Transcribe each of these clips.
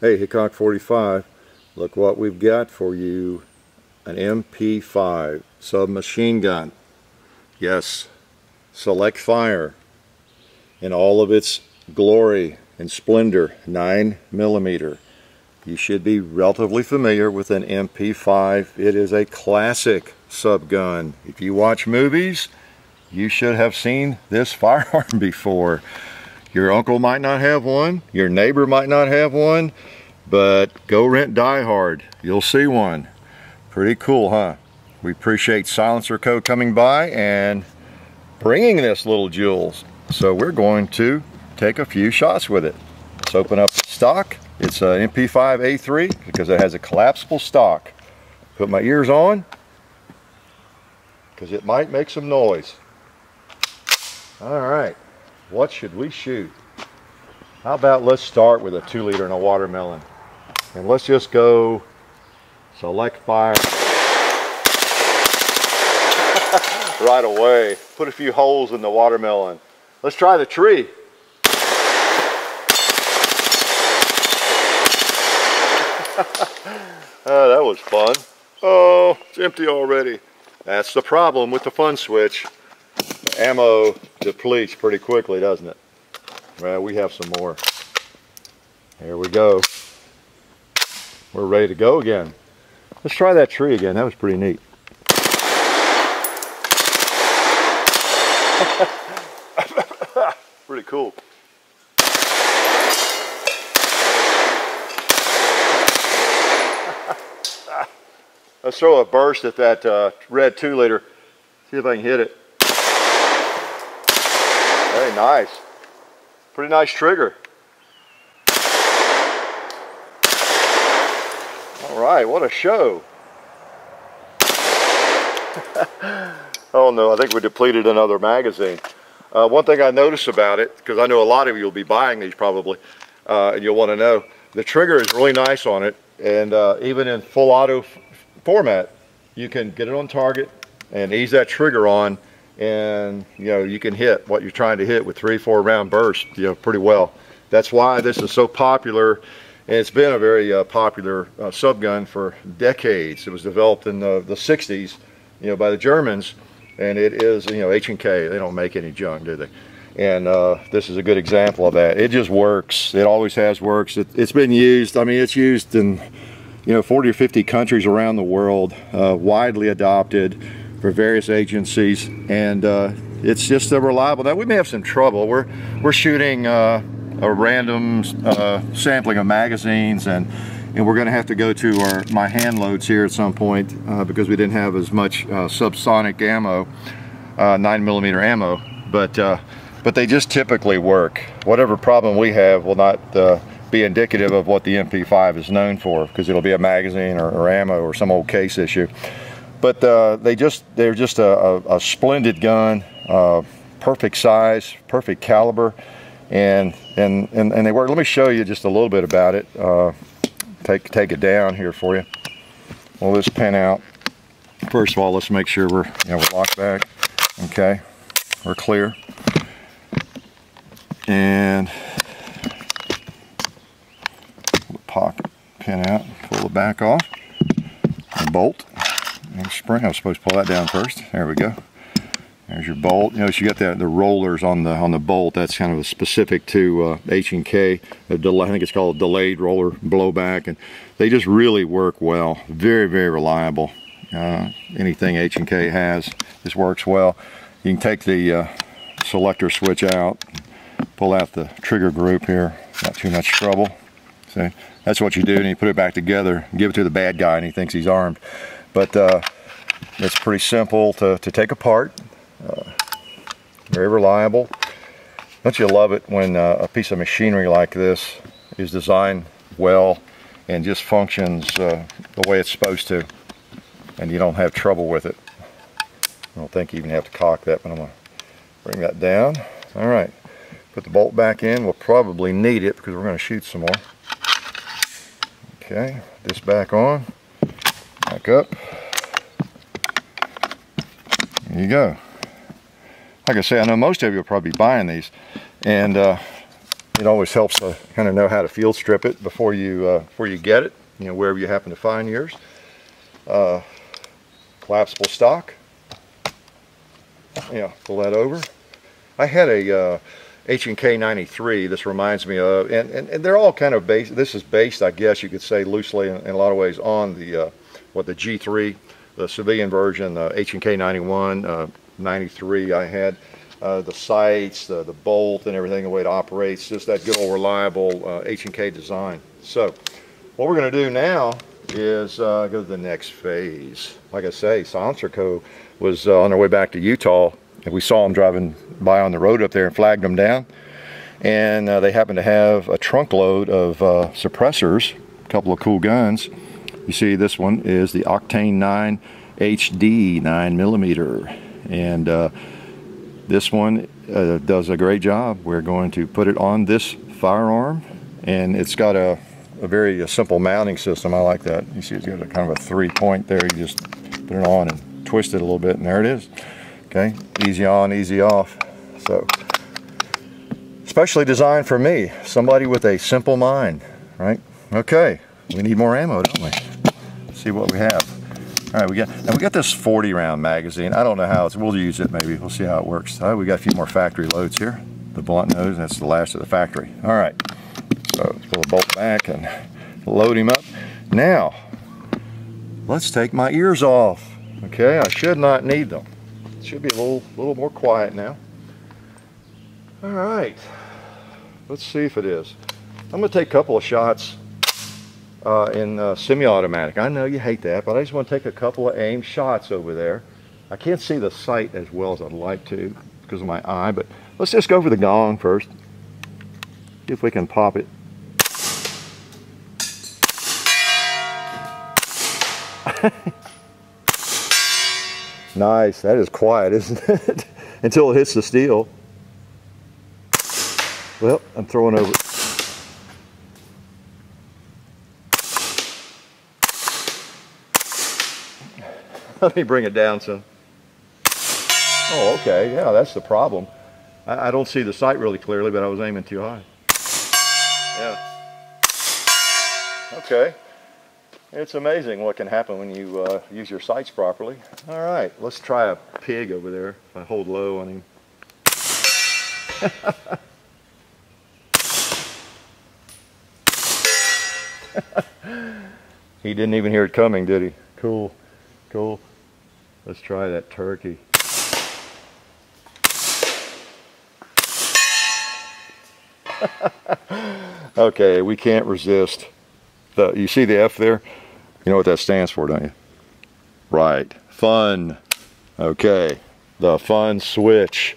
Hey Hickok 45, look what we've got for you. An MP5 submachine gun. Yes, select fire in all of its glory and splendor, 9 millimeter. You should be relatively familiar with an MP5. It is a classic subgun. If you watch movies, you should have seen this firearm before. Your uncle might not have one, your neighbor might not have one, but go rent Die Hard. You'll see one. Pretty cool, huh? We appreciate Silencer Co. coming by and bringing this little jewels. So we're going to take a few shots with it. Let's open up the stock. It's an MP5A3 because it has a collapsible stock. Put my ears on because it might make some noise. All right. What should we shoot? How about let's start with a two liter and a watermelon. And let's just go select fire right away. Put a few holes in the watermelon. Let's try the tree. oh, that was fun. Oh, it's empty already. That's the problem with the fun switch ammo depletes pretty quickly, doesn't it? Well, we have some more. Here we go. We're ready to go again. Let's try that tree again. That was pretty neat. pretty cool. Let's throw a burst at that uh, red two liter. See if I can hit it. Very nice. Pretty nice trigger. All right, what a show. oh no, I think we depleted another magazine. Uh, one thing I noticed about it, because I know a lot of you will be buying these probably, uh, and you'll want to know, the trigger is really nice on it, and uh, even in full auto format, you can get it on target and ease that trigger on and you know you can hit what you're trying to hit with three four round bursts you know pretty well. That's why this is so popular. And it's been a very uh, popular uh, subgun for decades. It was developed in the, the 60s you know by the Germans. And it is you know H&K they don't make any junk do they? And uh, this is a good example of that. It just works. It always has works. It, has been used I mean it's used in you know 40 or 50 countries around the world uh, widely adopted for various agencies, and uh, it's just a reliable. Now we may have some trouble. We're we're shooting uh, a random uh, sampling of magazines, and and we're going to have to go to our my hand loads here at some point uh, because we didn't have as much uh, subsonic ammo, uh, nine millimeter ammo, but but they just typically work. Whatever problem we have will not be indicative of what the MP5 is known for because it'll be a magazine or, or ammo or some old case issue but uh, they just they're just a, a, a splendid gun uh, perfect size perfect caliber. And, and and and they work let me show you just a little bit about it. Uh, take take it down here for you. Well this pin out. First of all let's make sure we're you know we're locked back. Okay. We're clear. And pull the pocket pin out pull the back off bolt spring. I was supposed to pull that down first. There we go. There's your bolt. You notice you got the, the rollers on the on the bolt. That's kind of a specific to uh, H&K. I think it's called a delayed roller blowback. And they just really work well. Very, very reliable. Uh, anything H&K has, this works well. You can take the uh, selector switch out, pull out the trigger group here. Not too much trouble. See, that's what you do, and you put it back together, give it to the bad guy, and he thinks he's armed. But uh, it's pretty simple to, to take apart. Uh, very reliable. Don't you love it when uh, a piece of machinery like this is designed well and just functions uh, the way it's supposed to and you don't have trouble with it. I don't think you even have to cock that, but I'm going to bring that down. All right, put the bolt back in. We'll probably need it because we're going to shoot some more. Okay, this back on, back up. There you go. Like I say, I know most of you are probably buying these. And uh, it always helps to kind of know how to field strip it before you uh, before you get it, you know, wherever you happen to find yours. Uh, collapsible stock. Yeah, pull that over. I had a uh, H&K 93 this reminds me of, and, and, and, they're all kind of based, this is based, I guess you could say loosely in, in a lot of ways on the, uh, what the G3, the civilian version, the H&K 91, uh, 93 I had. Uh, the sights, the, the bolt and everything, the way it operates, just that good old reliable H&K uh, design. So what we're going to do now is uh, go to the next phase. Like I say, Silencer Co. was uh, on their way back to Utah and we saw them driving by on the road up there and flagged them down. And uh, they happened to have a trunk load of uh, suppressors, a couple of cool guns. You see this one is the Octane 9 HD 9 millimeter. And uh, this one uh, does a great job. We're going to put it on this firearm and it's got a, a very a simple mounting system. I like that. You see it's got a kind of a three point there. You just put it on and twist it a little bit and there it is. Okay, easy on, easy off. So, specially designed for me, somebody with a simple mind, right? Okay, we need more ammo, don't we? See what we have. All right, we got now we got this 40 round magazine. I don't know how it's. We'll use it maybe. We'll see how it works. All right, we got a few more factory loads here. The blunt nose. That's the last of the factory. All right. So pull the bolt back and load him up. Now, let's take my ears off. Okay, I should not need them should be a little, little more quiet now. All right, let's see if it is. I'm gonna take a couple of shots uh, in uh, semi-automatic. I know you hate that, but I just want to take a couple of aim shots over there. I can't see the sight as well as I'd like to because of my eye, but let's just go for the gong first. See if we can pop it. Nice, that is quiet, isn't it? Until it hits the steel. Well, I'm throwing over. Let me bring it down some. Oh, okay, yeah, that's the problem. I, I don't see the sight really clearly, but I was aiming too high. Yeah. Okay. It's amazing what can happen when you uh, use your sights properly. All right, let's try a pig over there. If I hold low on him. he didn't even hear it coming, did he? Cool, cool. Let's try that turkey. okay, we can't resist. The, you see the F there? You know what that stands for, don't you? Right. Fun. Okay. The fun switch.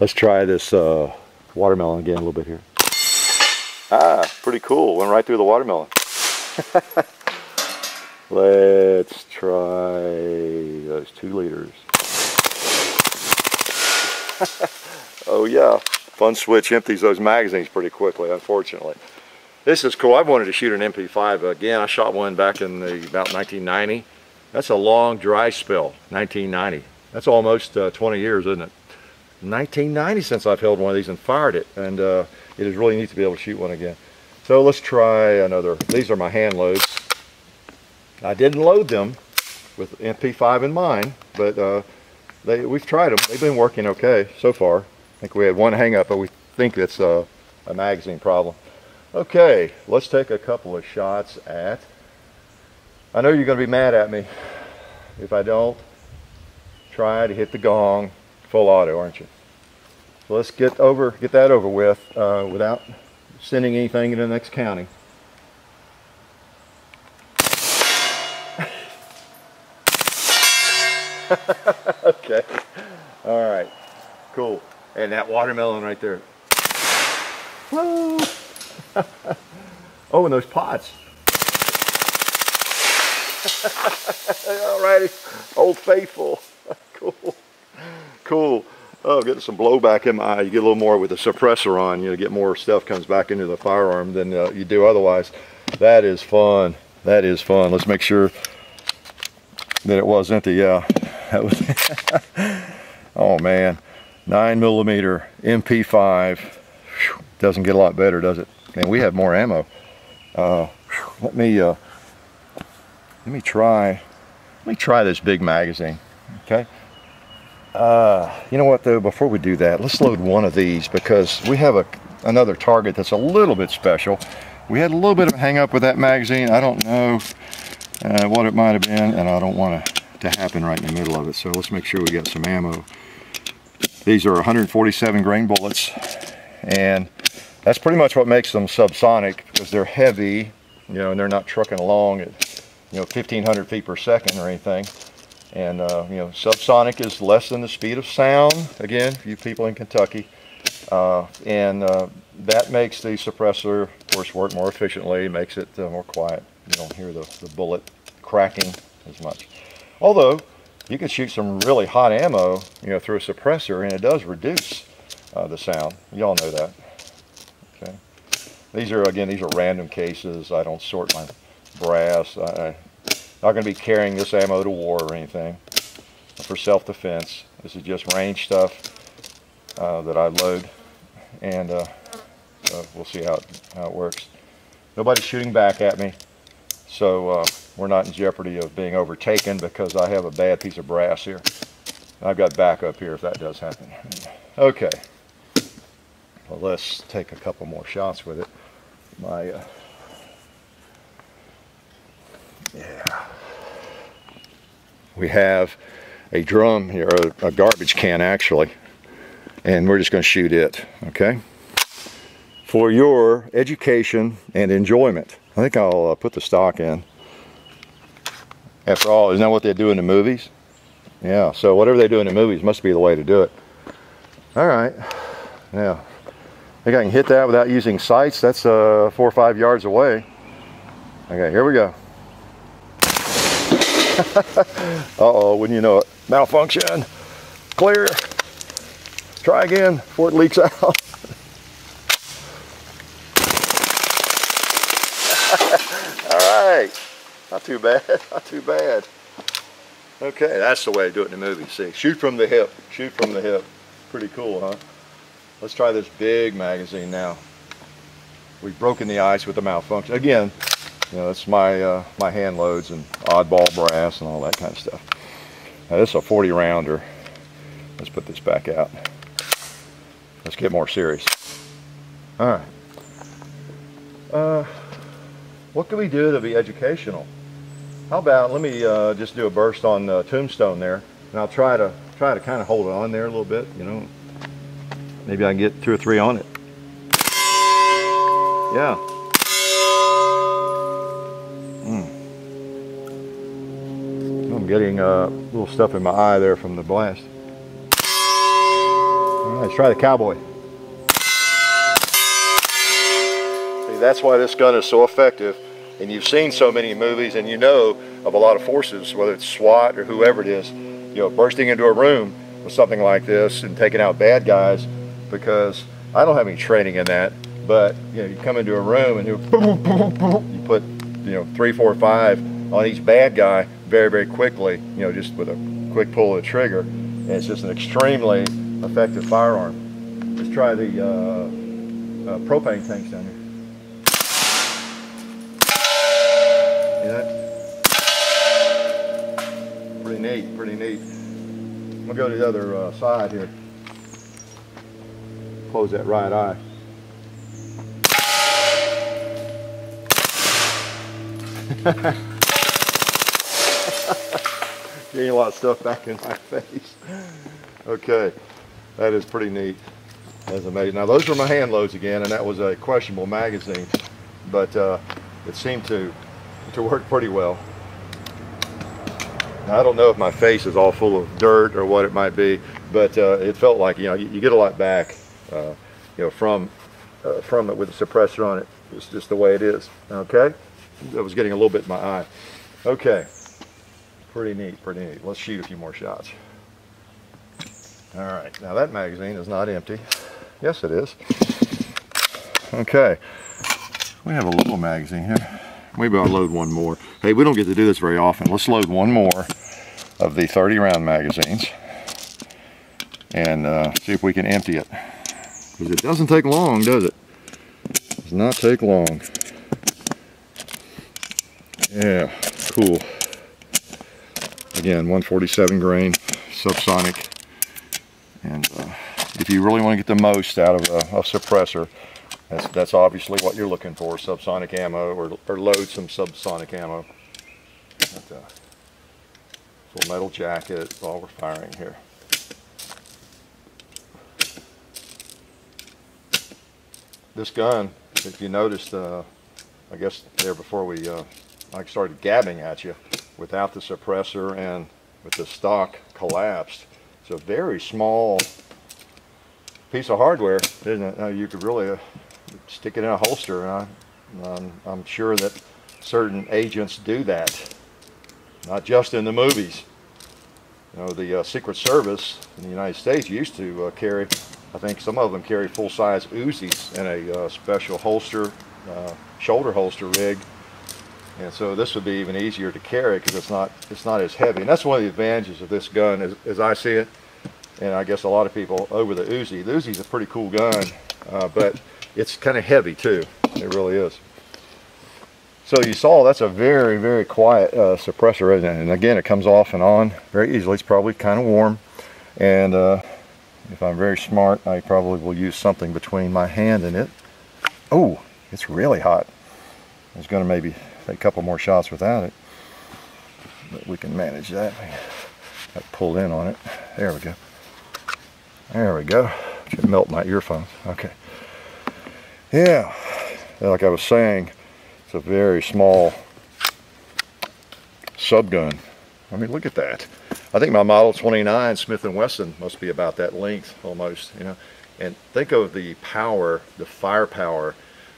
Let's try this uh, watermelon again a little bit here. Ah, pretty cool. Went right through the watermelon. Let's try those two liters. oh yeah, fun switch empties those magazines pretty quickly, unfortunately. This is cool. I've wanted to shoot an MP5 again. I shot one back in the about 1990. That's a long dry spell, 1990. That's almost uh, 20 years, isn't it? 1990 since I've held one of these and fired it, and uh, it is really neat to be able to shoot one again. So let's try another. These are my hand loads. I didn't load them with MP5 in mind, but uh, they, we've tried them. They've been working okay so far. I think we had one hang up, but we think it's uh, a magazine problem. Okay, let's take a couple of shots at, I know you're going to be mad at me if I don't try to hit the gong full auto, aren't you? So let's get over, get that over with uh, without sending anything into the next county. okay, all right, cool. And that watermelon right there. Woo! oh, and those pots. All righty. Old Faithful. cool. Cool. Oh, getting some blowback in my eye. You get a little more with the suppressor on. You know, get more stuff comes back into the firearm than uh, you do otherwise. That is fun. That is fun. Let's make sure that it was empty. Yeah. That was. oh man, nine millimeter MP5 whew, doesn't get a lot better, does it? And we have more ammo. Uh, let me uh, let me try let me try this big magazine. Okay. Uh, you know what though? Before we do that, let's load one of these because we have a another target that's a little bit special. We had a little bit of a hang up with that magazine. I don't know uh, what it might have been, and I don't want to to happen right in the middle of it. So let's make sure we get some ammo. These are 147 grain bullets, and that's pretty much what makes them subsonic because they're heavy, you know, and they're not trucking along at, you know, 1500 feet per second or anything. And, uh, you know, subsonic is less than the speed of sound, again, you people in Kentucky. Uh, and uh, that makes the suppressor, of course, work more efficiently, makes it uh, more quiet. You don't hear the, the bullet cracking as much. Although, you can shoot some really hot ammo, you know, through a suppressor, and it does reduce uh, the sound. You all know that. Okay. These are again, these are random cases. I don't sort my brass. I, am not going to be carrying this ammo to war or anything. For self-defense, this is just range stuff uh, that I load, and uh, we'll see how it, how it works. Nobody's shooting back at me, so uh, we're not in jeopardy of being overtaken because I have a bad piece of brass here. I've got backup here if that does happen. Okay. Well, let's take a couple more shots with it. My, uh, yeah. We have a drum here, a, garbage can actually, and we're just going to shoot it, okay? For your education and enjoyment. I think I'll uh, put the stock in. After all, isn't that what they do in the movies? Yeah, so whatever they do in the movies must be the way to do it. All right, now, I think I can hit that without using sights. That's uh, four or five yards away. Okay, here we go. Uh-oh, wouldn't you know it. Malfunction. Clear. Try again before it leaks out. All right. Not too bad, not too bad. Okay, that's the way to do it in the movie. See, shoot from the hip, shoot from the hip. Pretty cool, huh? Let's try this big magazine now. We've broken the ice with the malfunction. Again, you know, that's my uh, my hand loads and oddball brass and all that kind of stuff. Now this is a 40 rounder. Let's put this back out. Let's get more serious. All right. Uh, what can we do to be educational? How about, let me uh, just do a burst on the tombstone there, and I'll try to try to kind of hold it on there a little bit, you know. Maybe I can get two or three on it. Yeah. Mm. I'm getting a uh, little stuff in my eye there from the blast. All right, let's try the cowboy. See, that's why this gun is so effective and you've seen so many movies and you know of a lot of forces, whether it's SWAT or whoever it is, you know, bursting into a room with something like this and taking out bad guys because I don't have any training in that, but you know, you come into a room and you, boom, boom, boom, you put, you know, three, four, five on each bad guy very, very quickly, you know, just with a quick pull of the trigger. And it's just an extremely effective firearm. Let's try the uh, uh, propane tanks down here. Pretty neat, pretty neat. I'm gonna go to the other uh, side here. Close that right eye. Getting a lot of stuff back in my face. Okay, that is pretty neat. That's amazing. Now those were my hand loads again, and that was a questionable magazine, but uh, it seemed to to work pretty well. I don't know if my face is all full of dirt or what it might be, but uh, it felt like you know you, you get a lot back, uh, you know, from uh, from it with the suppressor on it. It's just the way it is. Okay, I was getting a little bit in my eye. Okay, pretty neat, pretty neat. Let's shoot a few more shots. All right, now that magazine is not empty. Yes, it is. Okay, we have a little magazine here. Maybe I'll load one more. Hey, we don't get to do this very often. Let's load one more of the 30 round magazines and uh, see if we can empty it. Because it doesn't take long, does it? Does not take long. Yeah, cool. Again, 147 grain, subsonic. And uh, if you really want to get the most out of a, a, suppressor, that's, that's obviously what you're looking for, subsonic ammo or, or load some subsonic ammo. But, uh, metal jacket while we're firing here. This gun, if you noticed, uh, I guess there before we uh, I started gabbing at you without the suppressor and with the stock collapsed. It's a very small piece of hardware, isn't it? Now you could really uh, stick it in a holster. And I, I'm sure that certain agents do that, not just in the movies. You know, the uh, Secret Service in the United States used to uh, carry, I think some of them carry full-size Uzis in a uh, special holster, uh, shoulder holster rig and so this would be even easier to carry because it's not it's not as heavy. And that's one of the advantages of this gun as, as I see it. And I guess a lot of people over the Uzi. The Uzi's a pretty cool gun, uh, but it's kind of heavy too. It really is. So you saw that's a very, very quiet uh, suppressor, isn't it? And again, it comes off and on very easily. It's probably kind of warm. And uh, if I'm very smart, I probably will use something between my hand and it. Oh, it's really hot. It's going to maybe take a couple more shots without it. But we can manage that. Got pulled in on it. There we go. There we go. Should melt my earphones. Okay. Yeah, like I was saying, it's a very small subgun. I mean, look at that. I think my Model 29 Smith & Wesson must be about that length almost, you know. And think of the power, the firepower,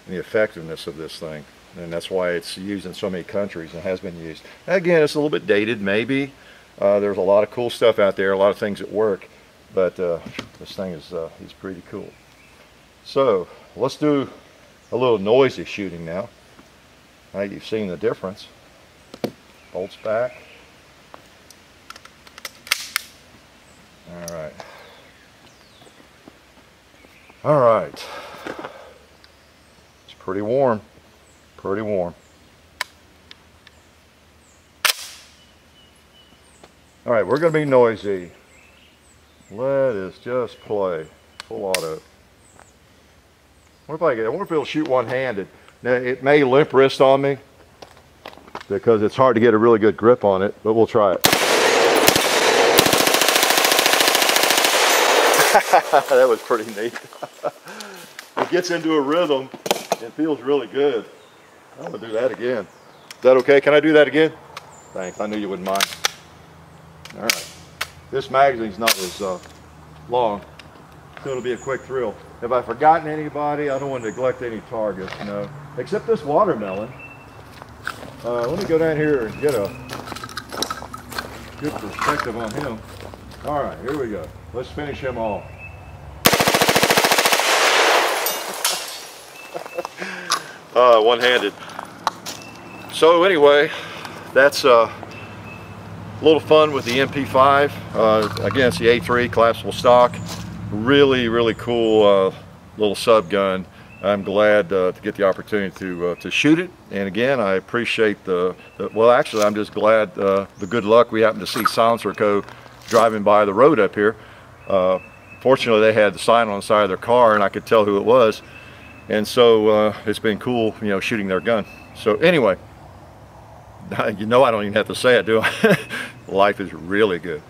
and the effectiveness of this thing and that's why it's used in so many countries and has been used. Again, it's a little bit dated, maybe. Uh, there's a lot of cool stuff out there, a lot of things that work, but uh, this thing is, uh, is pretty cool. So let's do a little noisy shooting now. Now you've seen the difference. Bolts back. All right. All right. It's pretty warm. Pretty warm. All right, we're going to be noisy. Let us just play full auto. What if I get? I wonder if it'll shoot one-handed. Now it may limp wrist on me because it's hard to get a really good grip on it, but we'll try it. that was pretty neat. it gets into a rhythm. It feels really good. I'm gonna do that again. Is that okay? Can I do that again? Thanks, I knew you wouldn't mind. All right. This magazine's not as uh, long, so it'll be a quick thrill. Have I forgotten anybody? I don't want to neglect any targets, no. Except this watermelon. Uh, let me go down here and get a good perspective on him. All right, here we go. Let's finish him off. uh, one-handed. So anyway, that's uh, a little fun with the MP5. Uh, again, it's the A3 collapsible stock. Really, really cool uh, little sub gun. I'm glad uh, to get the opportunity to uh, to shoot it. And again, I appreciate the, the well, actually, I'm just glad uh, the good luck we happened to see Silencer Co. driving by the road up here. Uh, fortunately, they had the sign on the side of their car, and I could tell who it was. And so it's been cool, you know, shooting their gun. So anyway, you know I don't even have to say it, do I? Life is really good.